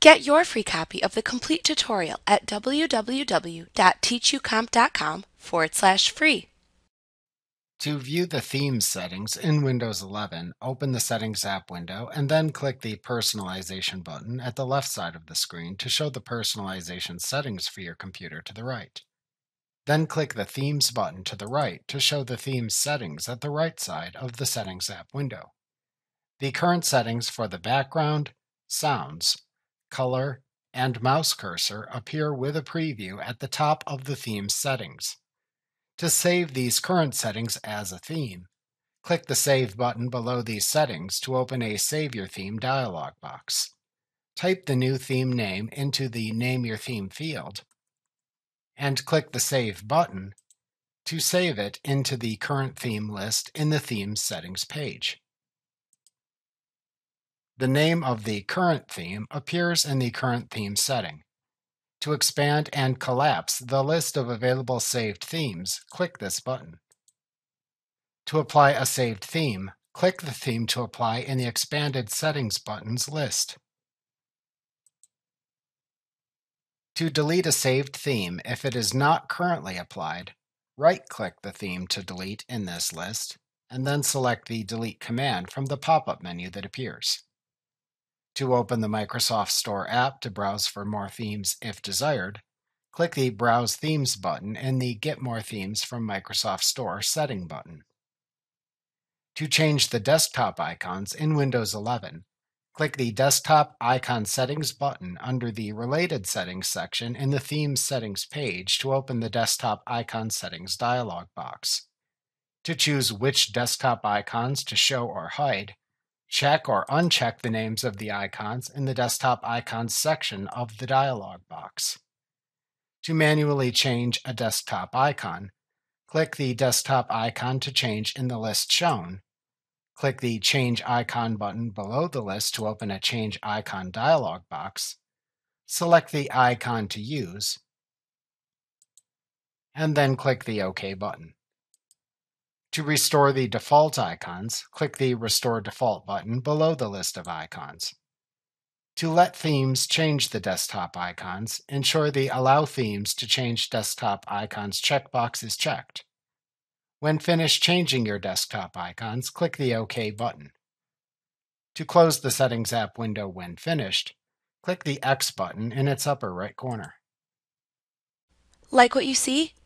Get your free copy of the complete tutorial at www.teachucomp.com forward slash free. To view the Themes settings in Windows 11, open the Settings app window and then click the Personalization button at the left side of the screen to show the personalization settings for your computer to the right. Then click the Themes button to the right to show the Themes settings at the right side of the Settings app window. The current settings for the background, sounds, color, and mouse cursor appear with a preview at the top of the Themes settings. To save these current settings as a theme, click the Save button below these settings to open a Save Your Theme dialog box. Type the new theme name into the Name Your Theme field, and click the Save button to save it into the current theme list in the Themes Settings page. The name of the current theme appears in the current theme setting. To expand and collapse the list of available saved themes, click this button. To apply a saved theme, click the theme to apply in the Expanded Settings buttons list. To delete a saved theme if it is not currently applied, right-click the theme to delete in this list, and then select the Delete command from the pop-up menu that appears. To open the Microsoft Store app to browse for more themes if desired, click the Browse Themes button and the Get More Themes from Microsoft Store setting button. To change the desktop icons in Windows 11, click the Desktop Icon Settings button under the Related Settings section in the Themes Settings page to open the Desktop Icon Settings dialog box. To choose which desktop icons to show or hide, Check or uncheck the names of the icons in the Desktop Icons section of the dialog box. To manually change a desktop icon, click the desktop icon to change in the list shown. Click the Change Icon button below the list to open a Change Icon dialog box. Select the icon to use, and then click the OK button. To restore the default icons, click the Restore Default button below the list of icons. To let themes change the desktop icons, ensure the Allow Themes to Change Desktop Icons checkbox is checked. When finished changing your desktop icons, click the OK button. To close the Settings app window when finished, click the X button in its upper right corner. Like what you see?